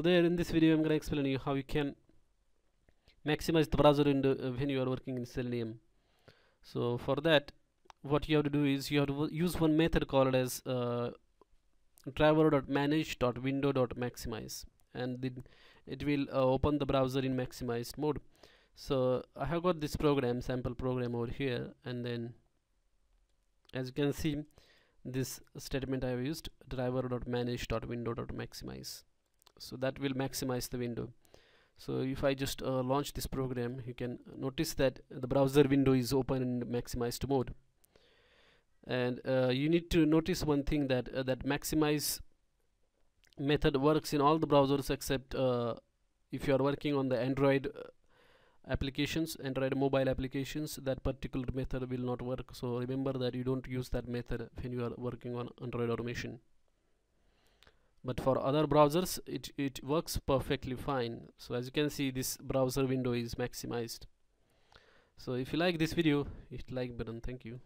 so there in this video I'm going to explain you how you can maximize the browser window uh, when you are working in Selenium. So for that what you have to do is you have to use one method called as uh, driver.manage.window.maximize and then it will uh, open the browser in maximized mode. So I have got this program sample program over here and then as you can see this statement I have used driver.manage.window.maximize so that will maximize the window. So if I just uh, launch this program you can notice that the browser window is open in maximized mode. And uh, you need to notice one thing that uh, that maximize method works in all the browsers except uh, if you are working on the Android uh, applications android mobile applications that particular method will not work. So remember that you don't use that method when you are working on android automation but for other browsers it, it works perfectly fine. So as you can see this browser window is maximized. So if you like this video hit like button. Thank you